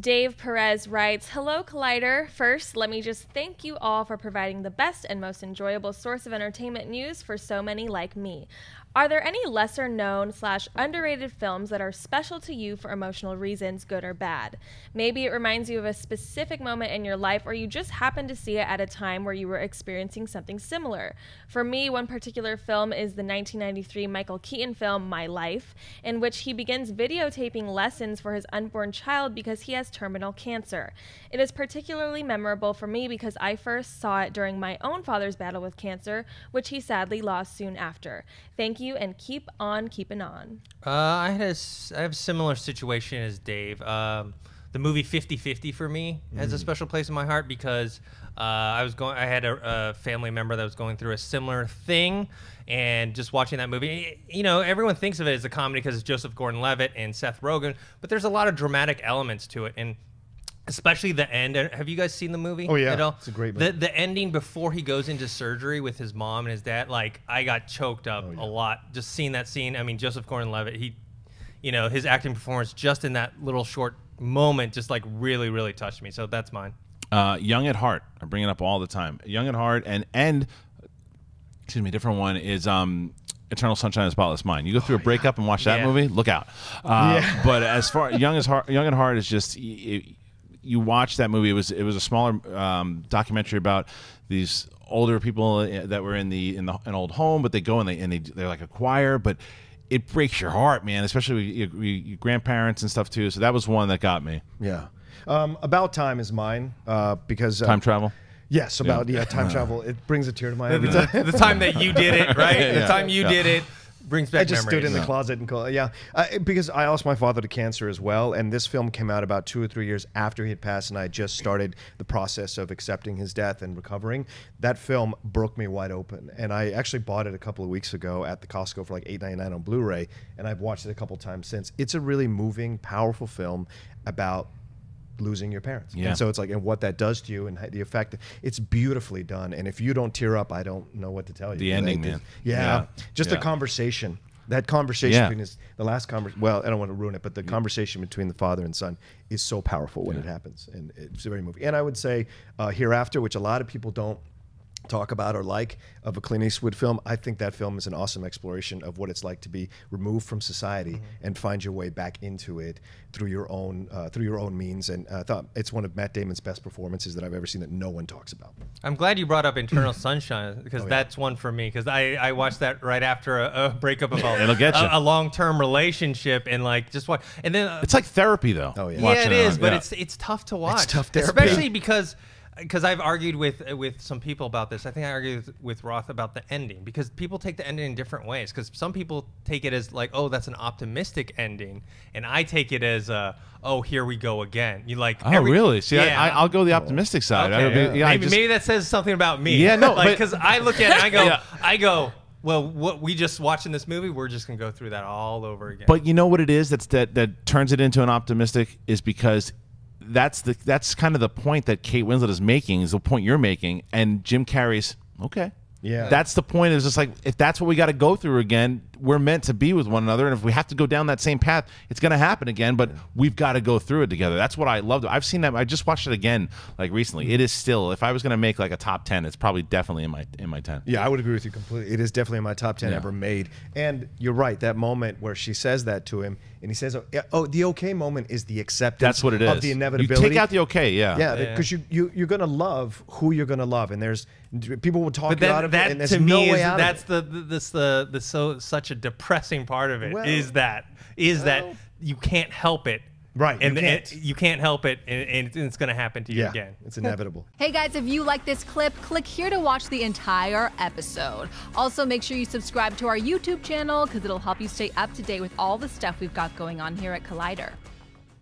Dave Perez writes Hello, Collider. First, let me just thank you all for providing the best and most enjoyable source of entertainment news for so many like me. Are there any lesser known slash underrated films that are special to you for emotional reasons, good or bad? Maybe it reminds you of a specific moment in your life, or you just happened to see it at a time where you were experiencing something similar. For me, one particular film is the 1993 Michael Keaton film My Life, in which he begins videotaping lessons for his unborn child because he has terminal cancer. It is particularly memorable for me because I first saw it during my own father's battle with cancer, which he sadly lost soon after. Thank you and keep on keeping on. Uh, I had a, I have a similar situation as Dave. Um, the movie 50-50 for me has a special place in my heart because uh, I was going. I had a, a family member that was going through a similar thing, and just watching that movie, you know, everyone thinks of it as a comedy because it's Joseph Gordon-Levitt and Seth Rogen, but there's a lot of dramatic elements to it, and especially the end. Uh, Have you guys seen the movie? Oh, yeah. at all? It's a great The movie. the ending before he goes into surgery with his mom and his dad, like I got choked up Oh, a lot just seeing that scene. I mean, Joseph Gordon-Levitt, he, you know, his acting performance just in that little short moment just like really really touched me. So that's mine. Uh, Young at Heart. I bring it up all the time. Young at Heart and and excuse me, different one is um Eternal Sunshine of the Spotless Mind. You go through a breakup and watch that Yeah. movie, look out. Uh, But as far Young as Heart, Young at Heart is just y- you watch that movie. It was it was a smaller um, documentary about these older people uh, that were in the in the an old home, but they go and they and they they're like a choir, but. It breaks your heart, man, especially with your, your, your grandparents and stuff too. So that was one that got me. Yeah. Um, About Time is mine uh, because. Uh, Time travel. Yes, about yeah, time travel. It brings a tear to my eye the, the time that you did it, right? The time you Yeah. did it brings back I just memories. stood in the closet and called. Yeah, uh, because I lost my father to cancer as well, and this film came out about two or three years after he had passed, and I just started the process of accepting his death and recovering. That film broke me wide open, and I actually bought it a couple of weeks ago at the Costco for like eight ninety nine on Blu-ray, and I've watched it a couple times since. It's a really moving, powerful film about losing your parents. Yeah. And so it's like, and what that does to you and the effect. It's beautifully done. And if you don't tear up, I don't know what to tell you. The ending, man. Yeah. Yeah. Just the Yeah. conversation. That conversation Yeah. between his, the last conversation. Well, I don't want to ruin it, but the conversation between the father and son is so powerful when it happens, and it's a very moving. And I would say uh, Hereafter, which a lot of people don't talk about or like of a Clint Eastwood film, I think that film is an awesome exploration of what it's like to be removed from society Mm-hmm. and find your way back into it through your own uh, through your own means. And I thought it's one of Matt Damon's best performances that I've ever seen that no one talks about. I'm glad you brought up Eternal Sunshine Oh, because that's one for me because I, I watched that right after a, a breakup of a, It'll get you. a, a long term relationship and like just what and then uh, It's like therapy, though. Oh, yeah. yeah watching it is on- but yeah. it's it's tough to watch tough therapy. especially because because I've argued with with some people about this. I think I argued with, with Roth about the ending because people take the ending in different ways. Because some people take it as like, oh, that's an optimistic ending, and I take it as, uh, oh, here we go again. You like? Oh, every- really? See, yeah. I, I, I'll go the optimistic side. Okay. yeah, maybe, just- maybe that says something about me. Yeah, no, like because I look at it, and I go, Yeah. I go, well, what we just watching this movie, we're just gonna go through that all over again. But you know what it is that's that that turns it into an optimistic is because that's the that's kind of the point that Kate Winslet is making is the point you're making, and Jim Carrey's okay. Yeah. that's the point. Is just like if that's what we got to go through again, we're meant to be with one another, and if we have to go down that same path, it's going to happen again. But we've got to go through it together. That's what I loved. I've seen that. I just watched it again like recently. It is still. If I was going to make like a top ten, it's probably definitely in my in my ten. Yeah, I would agree with you completely. It is definitely in my top 10 Yeah. ever made. And you're right, that moment where she says that to him and he says, oh, yeah, oh the okay moment is the acceptance That's what it is. of the inevitability. You take out the okay, yeah. Yeah, Yeah. because you, you, you're going to love who you're going to love. And there's people will talk But you that, out of that it, and there's to no me way is out that's of the, the this the the so such a depressing part of it. Is Well- that is that you can't help it. Right, and you can't. you can't help it, and, and it's going to happen to you Yeah, again. it's inevitable. Hey guys, if you like this clip, click here to watch the entire episode. Also, make sure you subscribe to our YouTube channel because it'll help you stay up to date with all the stuff we've got going on here at Collider.